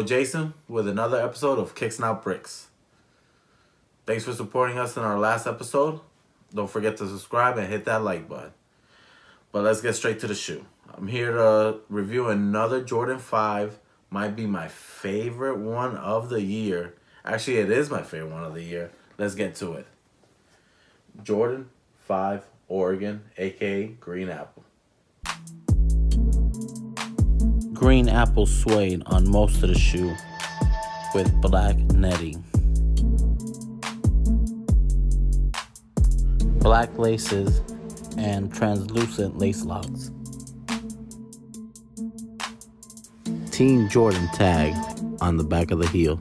Jason with another episode of Kicks Not Bricks. Thanks for supporting us in our last episode. Don't forget to subscribe and hit that like button. But let's get straight to the shoe. I'm here to review another Jordan 5. Might be my favorite one of the year. Actually, it is my favorite one of the year. Let's get to it. Jordan 5 Oregon, aka Green Apple. Green apple suede on most of the shoe with black netting. Black laces and translucent lace locks. Team Jordan tag on the back of the heel.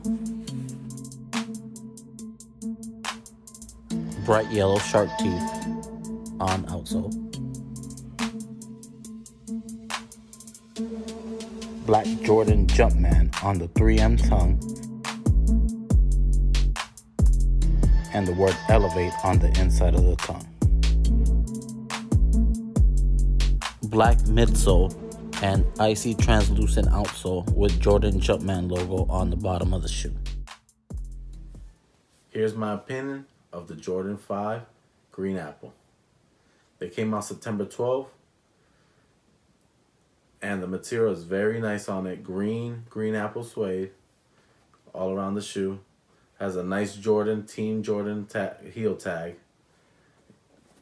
Bright yellow shark teeth on outsole. Black Jordan Jumpman on the 3M tongue, and the word elevate on the inside of the tongue. Black midsole and icy translucent outsole with Jordan Jumpman logo on the bottom of the shoe. Here's my opinion of the Jordan 5 Green Apple. They came out September 12th. And the material is very nice on it. Green, green apple suede all around the shoe. Has a nice Jordan, Team Jordan ta heel tag.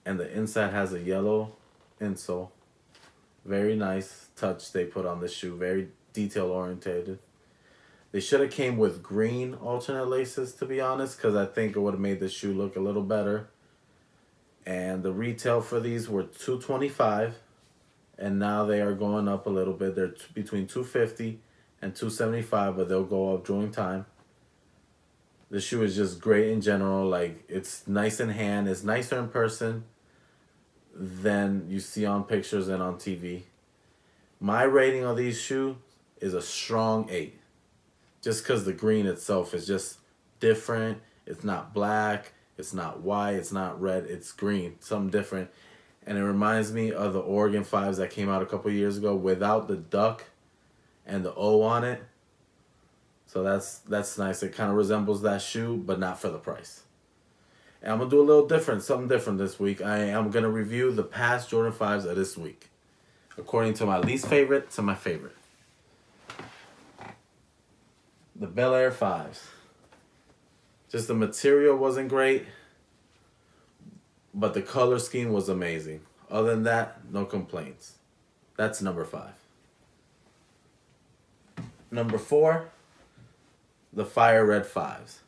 And the inside has a yellow insole. Very nice touch they put on the shoe. Very detail orientated. They should have came with green alternate laces, to be honest, because I think it would have made the shoe look a little better and the retail for these were 225 and now they are going up a little bit. They're between 250 and 275 but they'll go up during time. The shoe is just great in general like it's nice in hand it's nicer in person than you see on pictures and on tv my rating of these shoes is a strong 8 just because the green itself is just different. It's not black it's not white, it's not red, it's green, something different. And it reminds me of the Oregon 5s that came out a couple years ago without the duck and the O on it. So that's that's nice. It kind of resembles that shoe, but not for the price. And I'm to do a little different, something different this week. I am going to review the past Jordan 5s of this week. According to my least favorite to my favorite. The Bel Air 5s. Just the material wasn't great, but the color scheme was amazing. Other than that, no complaints. That's number five. Number four, the Fire Red Fives.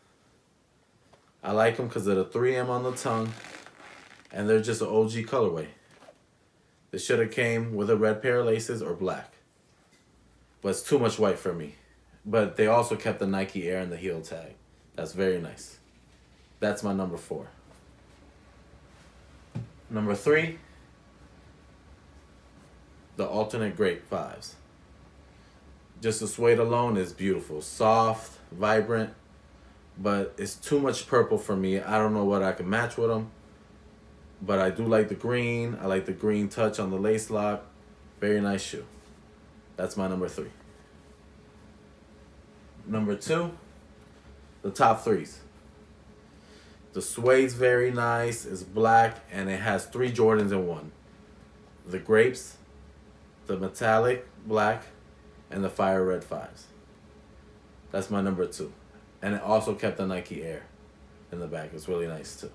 I like them because of the 3M on the tongue, and they're just an OG colorway. They should have came with a red pair of laces or black. But it's too much white for me. But they also kept the Nike Air and the heel tag. That's very nice. That's my number four. Number three, the alternate grape fives. Just the suede alone is beautiful. Soft, vibrant, but it's too much purple for me. I don't know what I can match with them. But I do like the green. I like the green touch on the lace lock. Very nice shoe. That's my number three. Number two, the top threes. The suede's very nice. It's black and it has three Jordans in one. The grapes, the metallic black, and the fire red fives. That's my number two. And it also kept the Nike Air in the back. It's really nice too.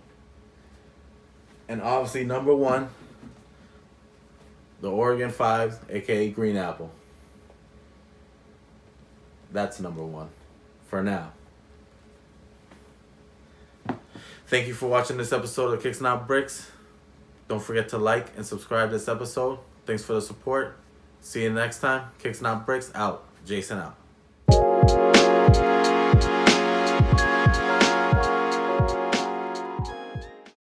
And obviously number one, the Oregon Fives, aka Green Apple. That's number one for now. Thank you for watching this episode of Kicks Not Bricks. Don't forget to like and subscribe this episode. Thanks for the support. See you next time. Kicks Not Bricks out. Jason out.